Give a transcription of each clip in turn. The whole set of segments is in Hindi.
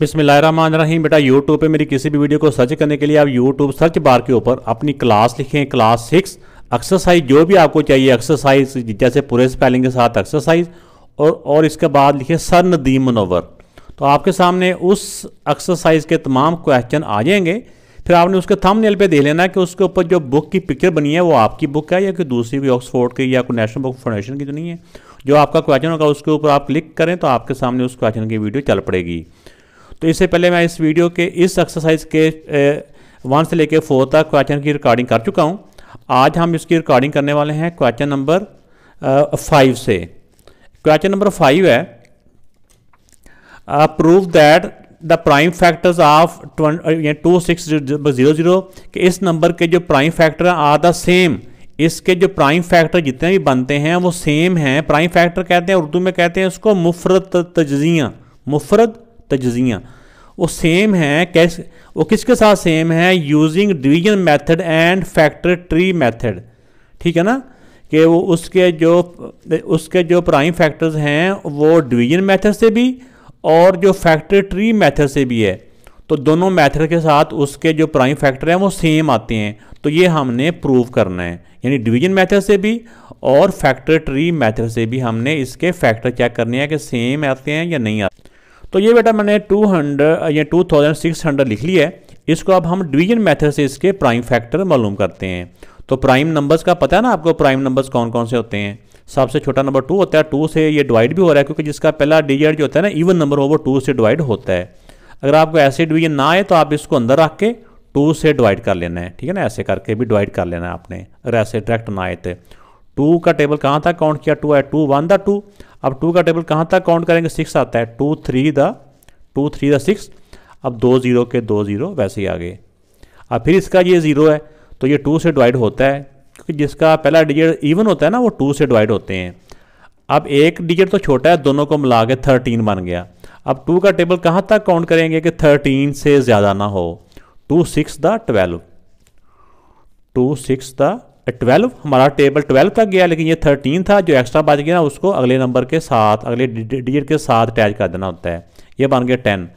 रहीम बेटा यूट्यूब पे मेरी किसी भी वीडियो को सर्च करने के लिए आप यूट्यूब सर्च बार के ऊपर अपनी क्लास लिखें, क्लास सिक्स एक्सरसाइज जो भी आपको चाहिए एक्सरसाइज जैसे पूरे स्पेलिंग के साथ एक्सरसाइज और और इसके बाद लिखे सर नदीम मनोवर तो आपके सामने उस एक्सरसाइज के तमाम क्वेश्चन आ जाएँगे। फिर आपने उसके थम नेल पर देख लेना है कि उसके ऊपर जो बुक की पिक्चर बनी है, वो आपकी बुक है या कोई दूसरी भी ऑक्सफोर्ड की या कोई नेशनल बुक फाउंडेशन की तो नहीं है। जो आपका क्वेश्चन होगा, उसके ऊपर आप क्लिक करें तो आपके सामने उस क्वेश्चन की वीडियो चल पड़ेगी। तो इससे पहले मैं इस वीडियो के, इस एक्सरसाइज के वन से लेकर फोर तक क्वेश्चन की रिकॉर्डिंग कर चुका हूँ। आज हम इसकी रिकॉर्डिंग करने वाले हैं क्वेश्चन नंबर फाइव से। क्वेश्चन नंबर फाइव है prove that the prime factors of two six zero zero कि इस नंबर के जो prime factor are the same इसके जो प्राइम फैक्टर जितने भी बनते हैं वो सेम हैं। प्राइम फैक्टर कहते हैं, उर्दू में कहते हैं उसको मुफरत तजिया मुफरत तजियाँ वो सेम है, कैसे, वो किसके साथ सेम है? Using division method and factor tree method ठीक है ना? कि वो उसके जो उसके जो प्राइम फैक्टर्स हैं, वो डिवीज़न मेथड से भी और जो फैक्टर ट्री मेथड से भी है। तो दोनों मेथड के साथ उसके जो प्राइम फैक्टर हैं, वो सेम आते हैं। तो ये हमने प्रूव करना है। यानी डिवीज़न मेथड से भी और फैक्टर ट्री मेथड से भी हमने इसके फैक्टर चेक करने हैं कि सेम आते हैं या नहीं आते। तो ये बेटा मैंने 200 या 2600 लिख लिया है। इसको अब हम डिवीज़न मेथड से इसके प्राइम फैक्टर मालूम करते हैं। तो प्राइम नंबर्स का पता है ना आपको प्राइम नंबर्स कौन कौन से होते हैं? सबसे छोटा नंबर टू होता है टू से ये डिवाइड भी हो रहा है, क्योंकि जिसका पहला डिजिट जो होता है ना इवन नंबर हो वो टू से डिवाइड होता है। अगर आपको ऐसे डिवीज़न ना आए तो आप इसको अंदर रख के टू से डिवाइड कर लेना है, ठीक है ना? ऐसे करके भी डिवाइड कर लेना है आपने, अगर ऐसे डायरेक्ट ना आए थे टू का टेबल कहाँ तक काउंट किया टू है, टू वन द टू। अब टू का टेबल कहाँ तक काउंट करेंगे, सिक्स आता है। Two three the, two three the six. अब दो ज़ीरो के दो ज़ीरो वैसे ही आ गए अब फिर इसका ये ज़ीरो है तो ये टू से डिवाइड होता है, क्योंकि जिसका पहला डिजिट इवन होता है ना, वो टू से डिवाइड होते हैं। अब एक डिजिट तो छोटा है, दोनों को मिला के थर्टीन बन गया। अब टू का टेबल कहाँ तक काउंट करेंगे कि थर्टीन से ज़्यादा ना हो। Two six the twelve. Two six the twelve, हमारा टेबल ट्वेल्व तक गया, लेकिन ये थर्टीन था, जो एक्स्ट्रा बच गया ना उसको अगले नंबर के साथ, अगले डिजिट के साथ अटैच कर देना होता है। ये बन गया टेन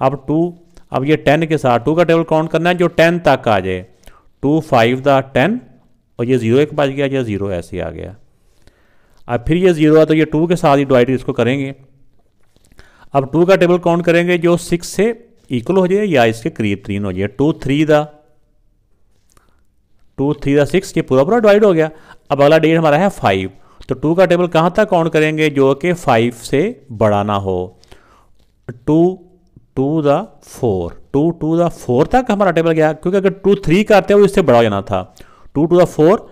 अब टू अब ये टेन के साथ टू का टेबल काउंट करना है, जो टेन तक आ जाए। टू फाइव द टेन और ये ज़ीरो एक बच गया, या ज़ीरो ऐसे आ गया। अब फिर ये ज़ीरो है तो ये टू के साथ ही डिवाइड इसको करेंगे। अब टू का टेबल काउंट करेंगे, जो सिक्स से इक्वल हो जाए, या इसके करीब तीन हो जाए। Two three the two three the six ये पूरा पूरा डिवाइड हो गया। अब अगला डिजिट हमारा है फाइव तो टू का टेबल कहाँ तक काउंट करेंगे जो कि फाइव से बड़ा ना हो? Two two the four two two the four तक हमारा टेबल गया, क्योंकि अगर टू थ्री करते हैं, वो इससे बड़ा हो जाना था। टू टू द फोर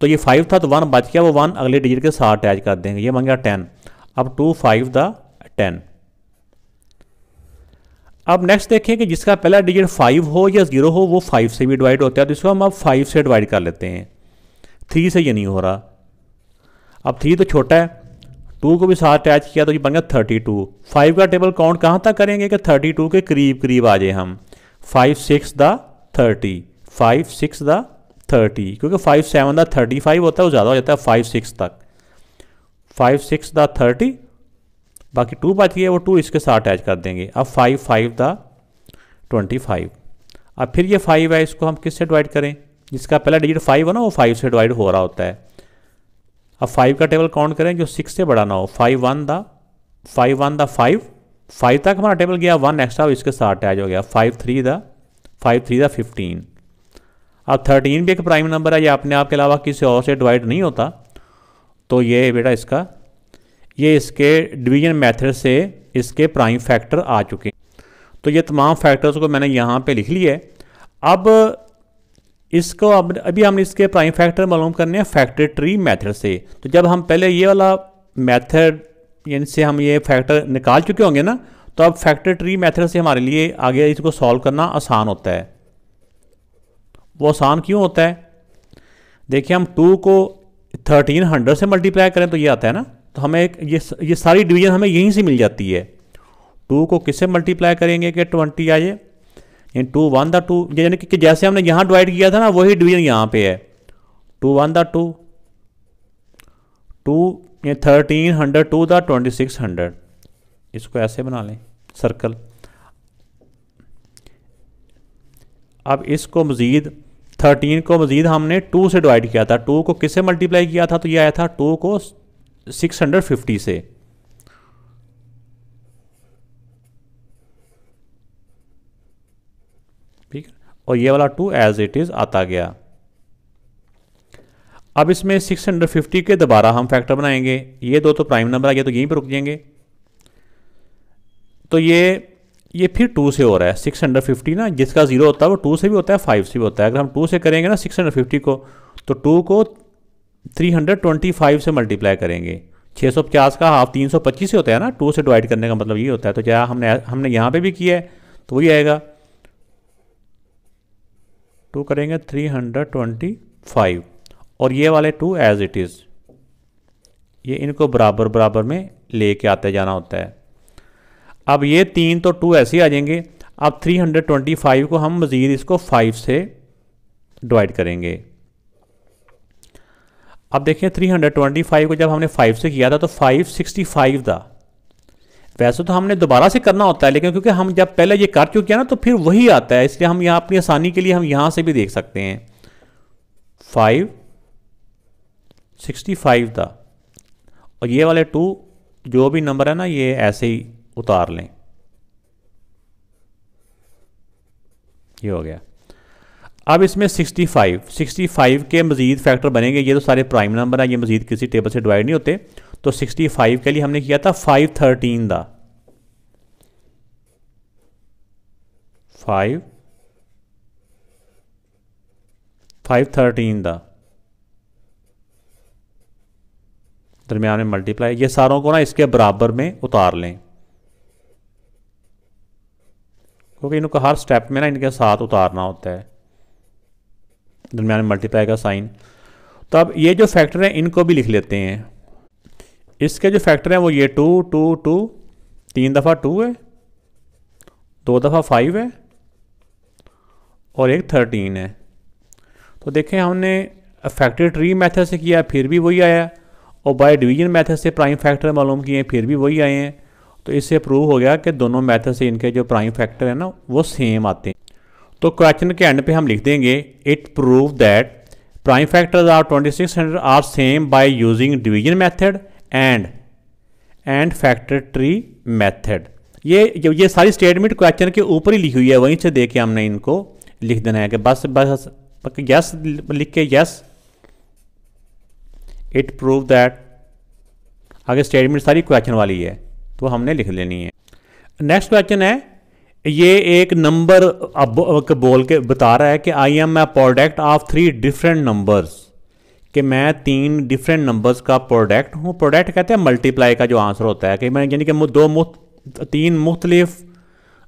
तो ये फाइव था तो वन बच गया, वो वन अगले डिजिट के साथ अटैच कर देंगे। ये बन गया टेन अब टू फाइव द टेन अब नेक्स्ट देखें कि जिसका पहला डिजिट फाइव हो या ज़ीरो हो, वो फाइव से भी डिवाइड होता है। तो इसको हम अब फाइव से डिवाइड कर लेते हैं। थ्री से ये नहीं हो रहा। अब थ्री तो छोटा है। टू को भी साथ अटैच किया तो ये बन गया थर्टी टू फाइव का टेबल काउंट कहाँ तक करेंगे कि थर्टी टू के करीब करीब आ जाए हम? Five six the thirty five six the thirty क्योंकि five seven the thirty five होता है, वो ज़्यादा हो जाता है फाइव सिक्स तक। फाइव सिक्स द थर्टी बाकी टू बच गया वो टू इसके साथ अटैच कर देंगे। अब five five the twenty five अब फिर ये फाइव है, इसको हम किससे डिवाइड करें? जिसका पहला डिजिट फाइव है ना, वो फाइव से डिवाइड हो रहा होता है। अब फाइव का टेबल काउंट करें, जो सिक्स से बड़ा ना हो। Five one the five one the five five तक हमारा टेबल गया वन एक्स्ट्रा इसके साथ अटैच हो गया। Five three the five three the fifteen अब थर्टीन भी एक प्राइम नंबर है, ये अपने आप के अलावा किसी और से डिवाइड नहीं होता। तो ये बेटा इसका ये इसके डिवीज़न मेथड से इसके प्राइम फैक्टर आ चुके हैं। तो ये तमाम फैक्टर्स को मैंने यहाँ पे लिख लिया है। अब इसको अब, अभी हम इसके प्राइम फैक्टर मालूम करने हैं फैक्टर ट्री मेथड से। तो जब हम पहले ये वाला मेथड इनसे हम ये फैक्टर निकाल चुके होंगे ना तो अब फैक्टर ट्री मेथड से हमारे लिए आगे इसको सॉल्व करना आसान होता है। वो आसान क्यों होता है? देखिए हम टू को थर्टीन हंड्रेड से मल्टीप्लाई करें तो ये आता है ना। तो हमें एक, ये ये सारी डिवीज़न हमें यहीं से मिल जाती है। टू को किससे मल्टीप्लाई करेंगे कि ट्वेंटी आ जाए यानी टू वन द टू यानी कि जैसे हमने यहाँ डिवाइड किया था ना, वही डिवीज़न यहाँ पे है। Two one the two two ये thirteen hundred two the twenty six hundred इसको ऐसे बना लें सर्कल अब इसको मज़ीद थर्टीन को मज़ीद हमने टू से डिवाइड किया था। टू को किससे मल्टीप्लाई किया था? तो ये आया था टू को सिक्स हंड्रेड फिफ्टी से। ठीक और ये वाला टू एज इट इज़ आता गया। अब इसमें 650 के दोबारा हम फैक्टर बनाएँगे। ये दो तो प्राइम नंबर आ गया तो यहीं पर रुक जाएँगे। तो ये ये फिर टू से हो रहा है। 650 ना, जिसका ज़ीरो होता है, वो टू से भी होता है फाइव से भी होता है। अगर हम टू से करेंगे ना 650 को तो टू को 325 से मल्टीप्लाई करेंगे। 650 का हाफ़ 325 से होता है ना टू से डिवाइड करने का मतलब ये होता है। तो क्या हमने हमने यहाँ पे भी किया है तो वही आएगा। टू करेंगे 325 और ये वाले टू एज इट इज़ ये इनको बराबर बराबर में लेके आते जाना होता है। अब ये तीन तो टू ऐसे ही आ जाएँगे। अब 325 को हम मज़ीद इसको 5 से डिवाइड करेंगे। अब देखें 325 को जब हमने 5 से किया था तो 565 था। वैसे तो हमने दोबारा से करना होता है, लेकिन क्योंकि हम जब पहले ये कर चुके हैं ना तो फिर वही आता है, इसलिए हम यहाँ अपनी आसानी के लिए हम यहाँ से भी देख सकते हैं। फाइव सिक्सटी फाइव था। और ये वाले टू जो भी नंबर है ना, ये ऐसे ही उतार लें। ये हो गया। अब इसमें 65 65 के मज़ीद फैक्टर बनेंगे। ये तो सारे प्राइम नंबर हैं, ये मज़ीद किसी टेबल से डिवाइड नहीं होते। तो 65 के लिए हमने किया था 513 दा। फाइव फाइव थर्टीन दा। दरमियान में मल्टीप्लाई ये सारों को ना इसके बराबर में उतार लें। क्योंकि इनको हर स्टेप में ना इनके साथ उतारना होता है। दरमियान मल्टीप्लाई का साइन। तो अब ये जो फैक्टर हैं, इनको भी लिख लेते हैं। इसके जो फैक्टर हैं, वो ये टू टू टू तीन दफ़ा टू है, दो दफ़ा फाइव है, और एक थर्टीन है। तो देखें, हमने फैक्टर ट्री मेथड से किया, फिर भी वही आया, और बाय डिवीज़न मेथड से प्राइम फैक्टर मालूम किए, फिर भी वही आए हैं। तो इससे प्रूव हो गया कि दोनों मेथड से इनके जो प्राइम फैक्टर है ना, वो सेम आते हैं। तो क्वेश्चन के एंड पे हम लिख देंगे it prove that prime factors are 2600 are same by using division method and and factor tree method ये ये सारी स्टेटमेंट क्वेश्चन के ऊपर ही लिखी हुई है, वहीं से देख के हमने इनको लिख देना है कि बस बस यस लिख के यस इट प्रूव दैट आगे स्टेटमेंट सारी क्वेश्चन वाली है तो हमने लिख लेनी है। नेक्स्ट क्वेश्चन है ये एक नंबर अब बोल के बता रहा है कि I am a product of three different numbers कि मैं तीन डिफरेंट नंबर्स का प्रोडक्ट हूँ। प्रोडक्ट कहते हैं मल्टीप्लाई का जो आंसर होता है। कि मैं, यानी कि दो मुख्त तीन मुख्तलिफ़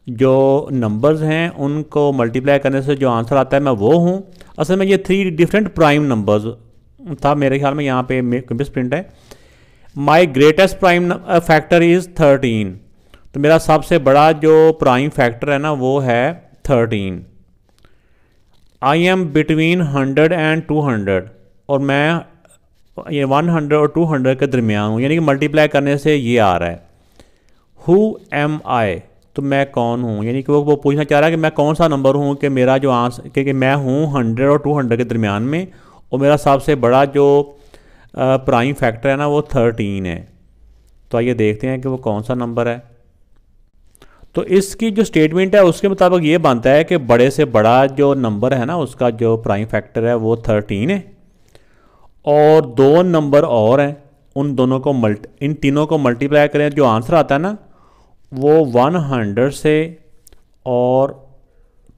जो नंबर्स हैं, उनको मल्टीप्लाई करने से जो आंसर आता है, मैं वो हूँ। असल में ये थ्री डिफरेंट प्राइम नंबर्स था मेरे ख्याल में, यहाँ पे मिस प्रिंट है। My greatest prime factor is thirteen तो मेरा सबसे बड़ा जो प्राइम फैक्टर है ना, वो है thirteen I am between hundred and two hundred और मैं, ये वन हंड्रेड और टू हंड्रेड के दरमियान हूँ, यानी कि मल्टीप्लाई करने से ये आ रहा है। हु एम आई तो मैं कौन हूँ? यानी कि वो वो पूछना चाह रहा है कि मैं कौन सा नंबर हूँ कि मेरा जो आंसर कि मैं हूँ हंड्रेड और टू हंड्रेड के दरमियान में, और मेरा सबसे बड़ा जो प्राइम फैक्टर है ना, वो थर्टीन है। तो आइए देखते हैं कि वो कौन सा नंबर है। तो इसकी जो स्टेटमेंट है, उसके मुताबिक ये बनता है कि बड़े से बड़ा जो नंबर है ना, उसका जो प्राइम फैक्टर है, वो थर्टीन है। और दो नंबर और हैं, उन दोनों को मल्टी इन तीनों को मल्टीप्लाई करें, जो आंसर आता है ना, वो वन हंड्रेड से और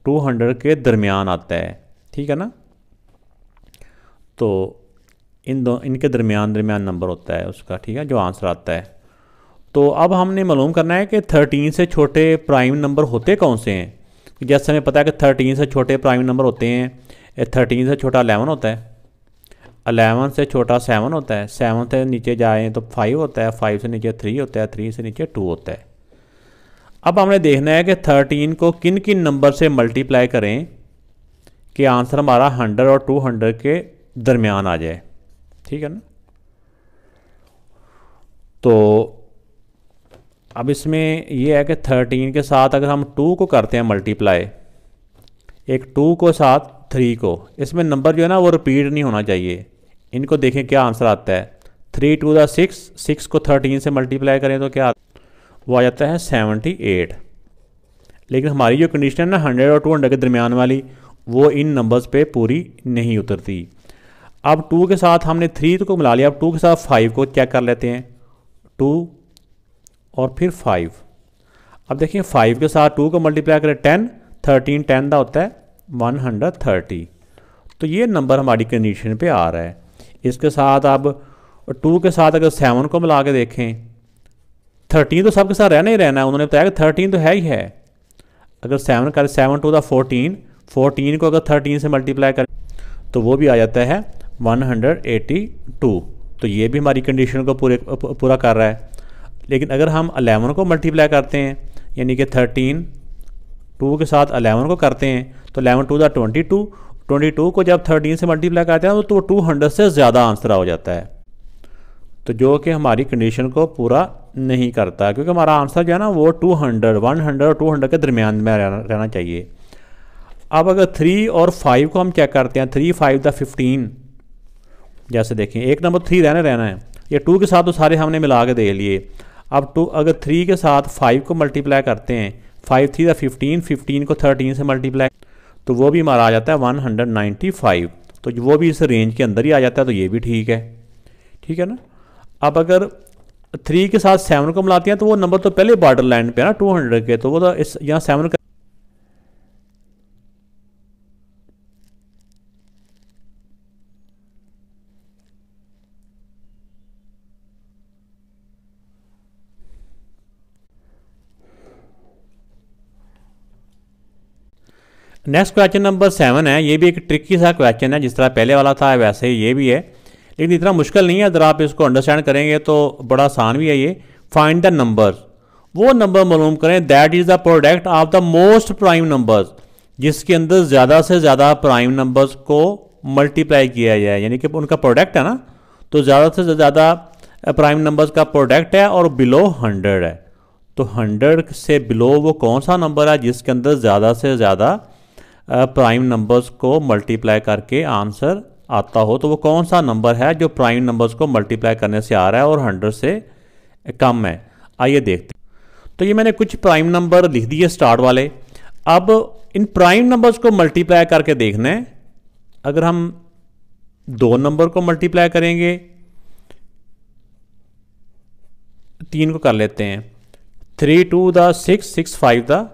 टू हंड्रेड के दरमियान आता है। ठीक है ना? तो इन दो, इनके दरमियान दरमियान नंबर होता है उसका, ठीक है, जो आंसर आता है। तो अब हमने मालूम करना है कि थर्टीन से छोटे प्राइम नंबर होते कौन से हैं? जैसे हमें पता है कि थर्टीन से छोटे प्राइम नंबर होते हैं थर्टीन से छोटा अलेवन होता है। अलेवन से छोटा सेवन होता है सेवन से नीचे जाएँ तो फाइव होता है फाइव से नीचे थ्री होता है थ्री से नीचे टू होता है। अब हमने देखना है कि थर्टीन को किन किन नंबर से मल्टीप्लाई करें कि आंसर हमारा हंड्रेड और टू हंड्रेड के दरमियान आ जाए। ठीक है ना? तो अब इसमें यह है कि थर्टीन के साथ अगर हम टू को करते हैं मल्टीप्लाई एक टू को साथ थ्री को, इसमें नंबर जो है ना वो रिपीट नहीं होना चाहिए। इनको देखें क्या आंसर आता है। Three two the six six को थर्टीन से मल्टीप्लाई करें तो क्या वो आ जाता है सेवेंटी एट लेकिन हमारी जो कंडीशन है ना हंड्रेड और टू हंड्रेड के दरमियान वाली, वो इन नंबर्स पे पूरी नहीं उतरती। अब टू के साथ हमने थ्री को मिला लिया, अब टू के साथ फाइव को चेक कर लेते हैं। टू और फिर फाइव अब देखिए फाइव के साथ टू को मल्टीप्लाई करें टेन थर्टीन टेन का होता है वन हंड्रेड थर्टी तो ये नंबर हमारी कंडीशन पे आ रहा है। इसके साथ अब टू के साथ अगर सेवन को मिला के देखें थर्टीन तो सबके साथ रहना ही रहना है। उन्होंने बताया कि थर्टीन तो है ही है। अगर सेवन कर seven two the fourteen fourteen को अगर थर्टीन से मल्टीप्लाई करें तो वो भी आ जाता है वन हंड्रेड एटी टू तो ये भी हमारी कंडीशन को पूरे, पूरा कर रहा है। लेकिन अगर हम अलेवन को मल्टीप्लाई करते हैं यानी कि थर्टीन टू के साथ अलेवन को करते हैं तो eleven two the twenty two twenty two को जब थर्टीन से मल्टीप्लाई करते हैं तो टू हंड्रेड से ज़्यादा आंसर हो जाता है। तो जो कि हमारी कंडीशन को पूरा नहीं करता क्योंकि हमारा आंसर जो है ना वो टू हंड्रेड वन हंड्रेड और टू हंड्रेड के दरमियान में रहना, रहना चाहिए। अब अगर थ्री और फाइव को हम चेक करते हैं थ्री फाइव द फिफ्टीन जैसे देखें एक नंबर थ्री रहना रहना है। ये टू के साथ तो सारे हमने मिला के दे लिए। अब टू, अगर थ्री के साथ फाइव को मल्टीप्लाई करते हैं फाइव थ्री या फिफ्टीन फिफ्टीन को थर्टीन से मल्टीप्लाई तो वो भी हमारा आ जाता है वन हंड्रेड नाइन्टी फाइव तो वो भी इस रेंज के अंदर ही आ जाता है तो ये भी ठीक है। ठीक है ना? अब अगर थ्री के साथ सेवन को मिलाते हैं तो वो नंबर तो पहले बॉर्डर लाइन पर है ना टू हंड्रेड के तो वो तो इस, यहाँ seven next question number seven है, ये भी एक ट्रिकी सा क्वेश्चन है, जिस तरह पहले वाला था, वैसे ही ये भी है। लेकिन इतना मुश्किल नहीं है, अगर आप इसको अंडरस्टैंड करेंगे तो बड़ा आसान भी है ये। फाइंड द नंबर वो नंबर मालूम करें that is the product of the most prime numbers जिसके अंदर ज़्यादा से ज़्यादा प्राइम नंबर्स को मल्टीप्लाई किया जाए यानी कि उनका प्रोडक्ट है ना तो ज़्यादा से ज़्यादा प्राइम नंबर्स का प्रोडक्ट है और बिलो हंड्रेड है। तो हंड्रेड से बिलो वो कौन सा नंबर है, जिसके अंदर ज़्यादा से ज़्यादा प्राइम नंबर्स को मल्टीप्लाई करके आंसर आता हो तो वो कौन सा नंबर है जो प्राइम नंबर्स को मल्टीप्लाई करने से आ रहा है और हंड्रेड से कम है? आइए देखते तो ये मैंने कुछ प्राइम नंबर लिख दिए स्टार्ट वाले। अब इन प्राइम नंबर्स को मल्टीप्लाई करके देखना। है अगर हम दो नंबर को मल्टीप्लाई करेंगे, तीन को कर लेते हैं। Three two the six six five the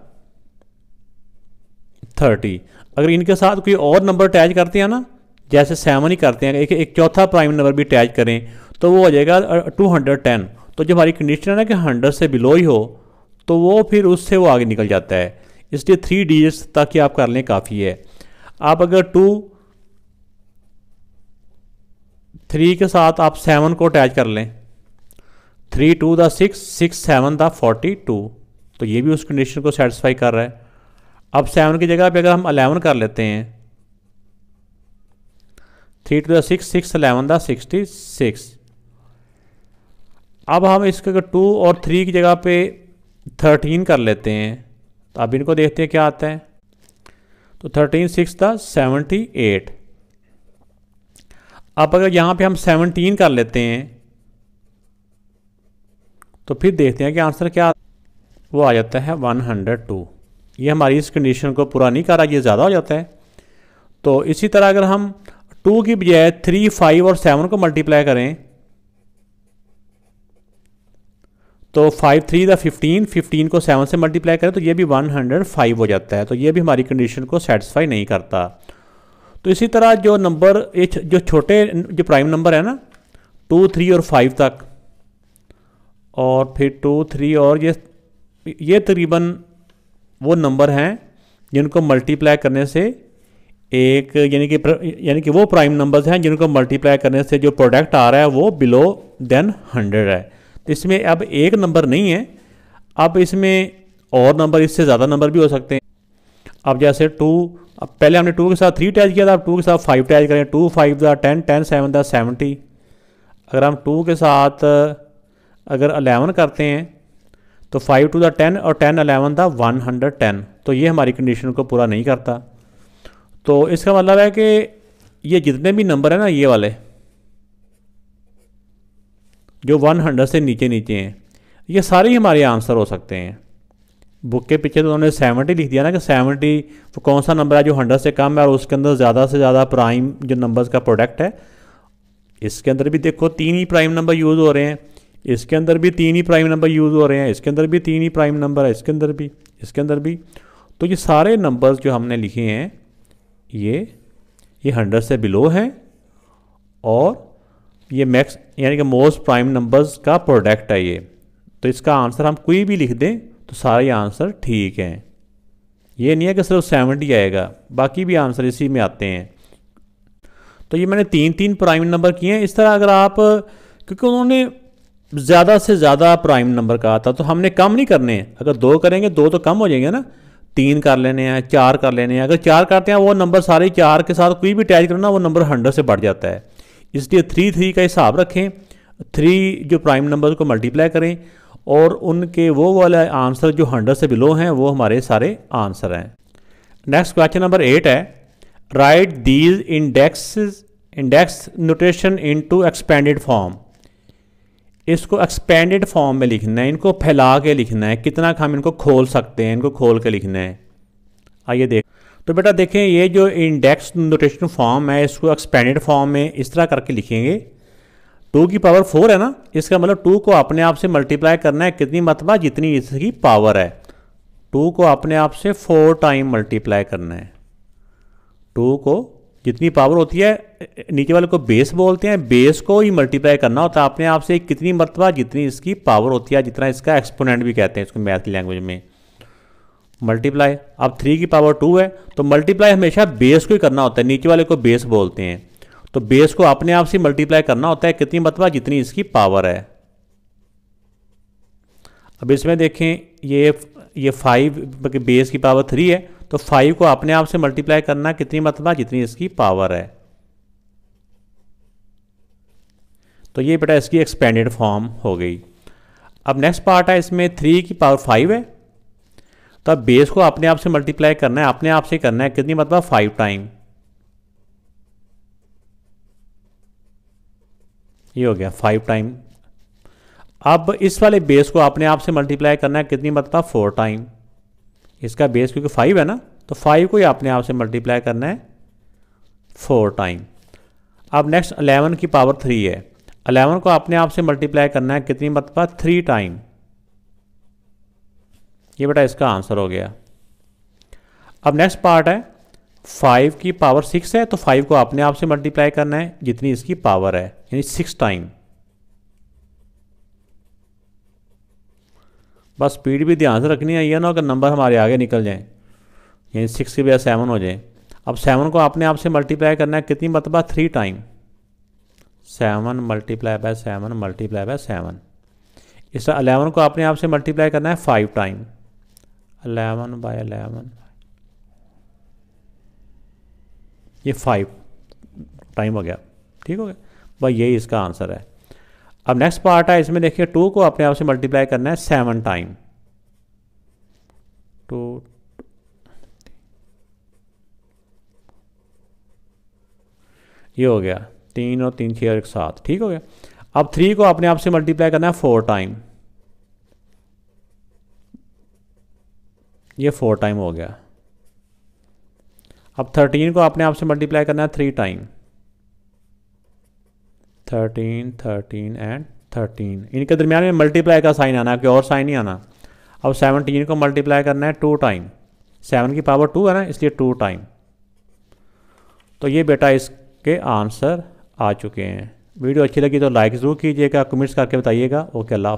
thirty अगर इनके साथ कोई और नंबर अटैच करते हैं ना, जैसे सेवन ही करते हैं, एक एक चौथा प्राइम नंबर भी अटैच करें तो वो हो जाएगा टू हंड्रेड टेन तो जब हमारी कंडीशन है ना कि हंड्रेड से बिलो ही हो तो वो फिर उससे वो आगे निकल जाता है। इसलिए थ्री डिजिट्स तक ही आप कर लें काफ़ी है। आप अगर टू थ्री के साथ आप सेवन को अटैच कर लें three two the six six seven the forty two तो ये भी उस कंडीशन को सेटिस्फाई कर रहा है। अब सेवन की जगह पे अगर हम अलेवन कर लेते हैं three two the six eleven the sixty six अब हम इसके टू और थ्री की जगह पे थर्टीन कर लेते हैं तो अब इनको देखते हैं क्या आता है। तो थर्टीन सिक्स था सेवेंटी एट अब अगर यहाँ पे हम सेवनटीन कर लेते हैं तो फिर देखते हैं कि आंसर क्या वो आ जाता है वन हंड्रेड टू ये हमारी इस कंडीशन को पूरा नहीं कर रहा ये ज़्यादा हो जाता है। तो इसी तरह अगर हम टू की बजाय थ्री फाइव और सेवन को मल्टीप्लाई करें तो five three the fifteen fifteen को सेवन से मल्टीप्लाई करें तो ये भी वन हंड्रेड फाइव हो जाता है। तो ये भी हमारी कंडीशन को सेटिस्फाई नहीं करता। तो इसी तरह जो नंबर ये जो छोटे, जो प्राइम नंबर है ना टू थ्री और फाइव तक, और फिर टू थ्री और ये ये तकरीबन वो नंबर हैं जिनको मल्टीप्लाई करने से एक, यानी कि यानी कि वो प्राइम नंबर्स हैं जिनको मल्टीप्लाई करने से जो प्रोडक्ट आ रहा है वो बिलो देन हंड्रेड है। तो इसमें अब एक नंबर नहीं है। अब इसमें और नंबर, इससे ज़्यादा नंबर भी हो सकते हैं। अब जैसे टू, अब पहले हमने टू के साथ थ्री अटैच किया था, अब टू के साथ फाइव अटैच करें। Two five the ten ten seven the seventy अगर हम टू के साथ, अगर अलेवन करते हैं तो फाइव टू द टेन और ten eleven the one hundred ten तो ये हमारी कंडीशन को पूरा नहीं करता। तो इसका मतलब है कि ये जितने भी नंबर हैं ना, ये वाले, जो वन हंड्रेड से नीचे नीचे हैं, ये सारे ही हमारे आंसर हो सकते हैं। बुक के पीछे तो उन्होंने सेवेंटी लिख दिया ना कि सेवेंटी वो कौन सा नंबर है जो हंड्रेड से कम है और उसके अंदर ज़्यादा से ज़्यादा प्राइम जो नंबर्स का प्रोडक्ट है। इसके अंदर भी देखो, तीन ही प्राइम नंबर यूज़ हो रहे हैं। इसके अंदर भी तीन ही प्राइम नंबर यूज़ हो रहे हैं, इसके अंदर भी तीन ही प्राइम नंबर है, इसके अंदर भी, इसके अंदर भी। तो ये सारे नंबर्स जो हमने लिखे हैं, ये ये हंड्रेड से बिलो हैं और ये मैक्स यानी कि मोस्ट प्राइम नंबर्स का प्रोडक्ट है ये। तो इसका आंसर हम कोई भी लिख दें तो सारे आंसर ठीक हैं। ये नहीं है कि सिर्फ़ सेवेंटी आएगा, बाकी भी आंसर इसी में आते हैं। तो ये मैंने तीन तीन प्राइम नंबर किए हैं। इस तरह अगर आप, क्योंकि उन्होंने ज़्यादा से ज़्यादा प्राइम नंबर का आता तो हमने कम नहीं करने हैं। अगर दो करेंगे, दो तो कम हो जाएँगे ना। तीन कर लेने हैं, चार कर लेने हैं। अगर चार करते हैं, वो नंबर सारे चार के साथ कोई भी अटैच करो ना वो नंबर हंड्रेड से बढ़ जाता है। इसलिए थ्री थ्री का हिसाब रखें। थ्री जो प्राइम नंबर को मल्टीप्लाई करें और उनके वो वाले आंसर जो हंड्रेड से बिलो हैं, वो हमारे सारे आंसर हैं। नेक्स्ट क्वेश्चन नंबर एट है। Write these index index notation into expanded form इसको एक्सपेंडेड फॉर्म में लिखना है, इनको फैला के लिखना है। कितना हम इनको खोल सकते हैं, इनको खोल के लिखना है। आइए देख। तो बेटा देखें, ये जो इंडेक्स नोटेशन फॉर्म है, इसको एक्सपेंडेड फॉर्म में इस तरह करके लिखेंगे। टू की पावर फोर है ना? इसका मतलब टू को अपने आप से मल्टीप्लाई करना है, कितनी मतबा जितनी इसकी पावर है। टू को अपने आप से फोर टाइम मल्टीप्लाई करना है। टू को जितनी पावर होती है? नीचे वाले को बेस बोलते हैं। बेस को ही मल्टीप्लाई करना होता है। अपने आप से कितनी मरतबा जितनी इसकी पावर होती है, जितना इसका एक्सपोनेंट भी कहते हैं इसको मैथ की लैंग्वेज में। मल्टीप्लाई अब थ्री की पावर टू है तो मल्टीप्लाई हमेशा बेस को ही करना होता है। नीचे वाले को बेस बोलते हैं। तो बेस को अपने आप से मल्टीप्लाई करना होता है, कितनी मरतबा जितनी इसकी पावर है। अब इसमें देखें, ये ये फाइव बेस की पावर थ्री है। तो फाइव को अपने आप से मल्टीप्लाई करना कितनी मतलब जितनी इसकी पावर है। तो ये बेटा इसकी एक्सपेंडेड फॉर्म हो गई। अब नेक्स्ट पार्ट है, इसमें थ्री की पावर फाइव है। तो अब बेस को अपने आप से मल्टीप्लाई करना है, अपने आप से करना है कितनी मतलब फाइव टाइम ये हो गया फाइव टाइम अब इस वाले बेस को अपने आप से मल्टीप्लाई करना है कितनी मतलब फोर टाइम इसका बेस क्योंकि फाइव है ना तो फाइव को ही अपने आप से मल्टीप्लाई करना है फोर टाइम अब नेक्स्ट अलेवन की पावर थ्री है. अलेवन को अपने आप से मल्टीप्लाई करना है कितनी मरतबा? थ्री टाइम ये बेटा इसका आंसर हो गया. अब नेक्स्ट पार्ट है फाइव की पावर सिक्स है तो फाइव को अपने आप से मल्टीप्लाई करना है जितनी इसकी पावर है, यानी सिक्स टाइम बस स्पीड भी ध्यान से रखनी है, ये ना कि नंबर हमारे आगे निकल जाएँ। यानी सिक्स की बजाय सेवन हो जाए। अब सेवन को अपने आप से मल्टीप्लाई करना है कितनी मतबा three time seven multiply by seven multiply by seven इस तरह अलेवन को अपने आप से मल्टीप्लाई करना है five time eleven by eleven ये फाइव टाइम हो गया। ठीक हो गया? भाई यही इसका आंसर है। अब नेक्स्ट पार्ट है, इसमें देखिए टू को अपने आप से मल्टीप्लाई करना है सेवन टाइम टू ये हो गया, तीन और तीन छः और एक सात, ठीक हो गया? अब थ्री को अपने आप से मल्टीप्लाई करना है फोर टाइम ये फोर टाइम हो गया. अब थर्टीन को अपने आप से मल्टीप्लाई करना है three time thirteen thirteen and thirteen इनके दरमियान में मल्टीप्लाई का साइन आना है कि और साइन ही आना। अब सेवनटीन को मल्टीप्लाई करना है टू टाइम सेवन की पावर टू है ना, इसलिए टू टाइम तो ये बेटा इसके आंसर आ चुके हैं। वीडियो अच्छी लगी तो लाइक ज़रूर कीजिएगा कमेंट्स करके बताइएगा। ओके, अल्लाह